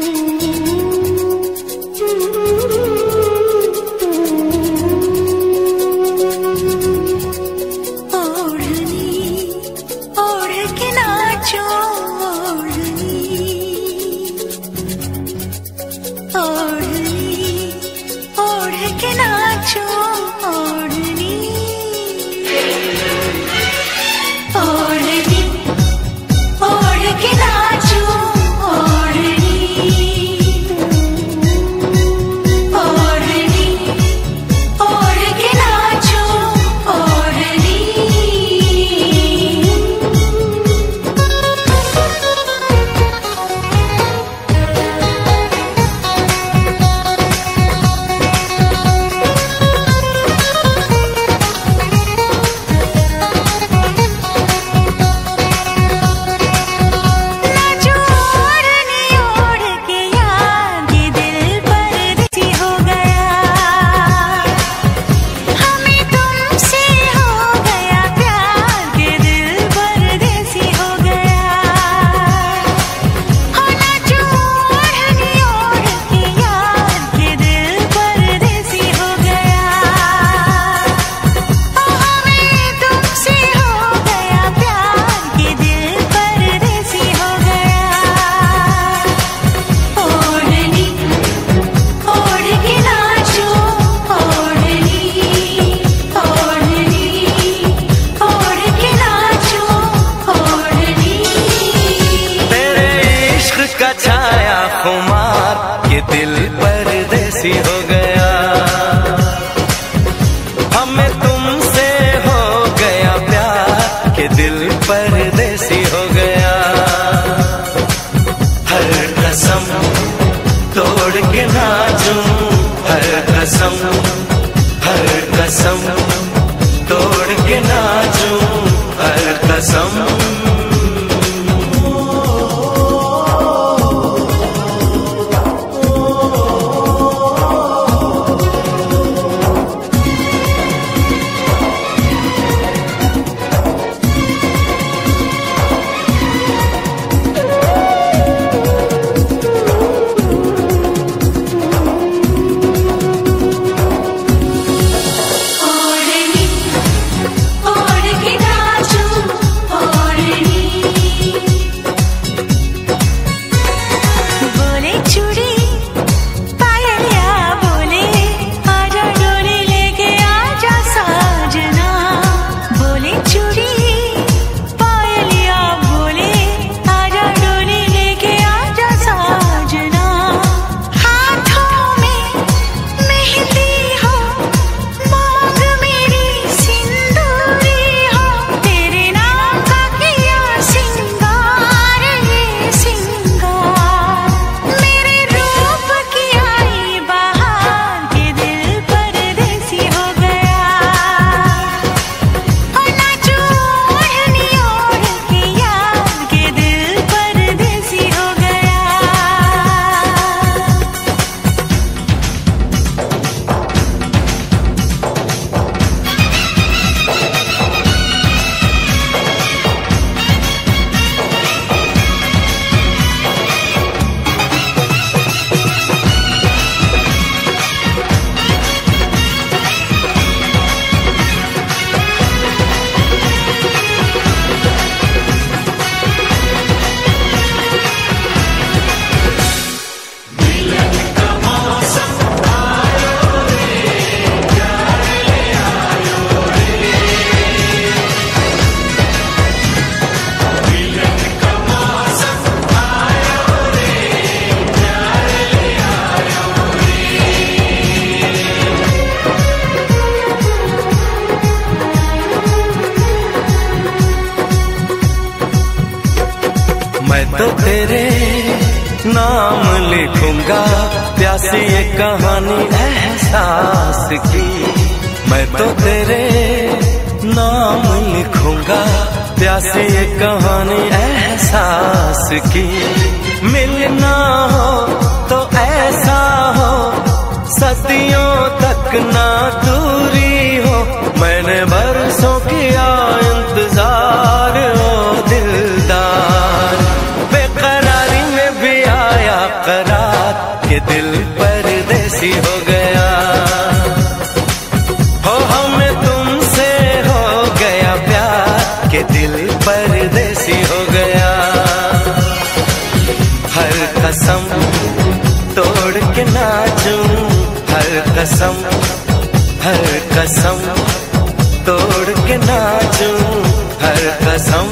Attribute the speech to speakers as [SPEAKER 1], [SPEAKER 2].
[SPEAKER 1] you. तो तेरे नाम लिखूँगा। प्यासी ये कहानी एहसास की। मैं तो तेरे नाम लिखूँगा। प्यासी ये कहानी एहसास की। मिलना हो तो ऐसा हो, सदियों तक ना परदेसी हो गया। हर कसम तोड़ के नाचूं। हर
[SPEAKER 2] कसम हर कसम तोड़ के नाचूं। हर कसम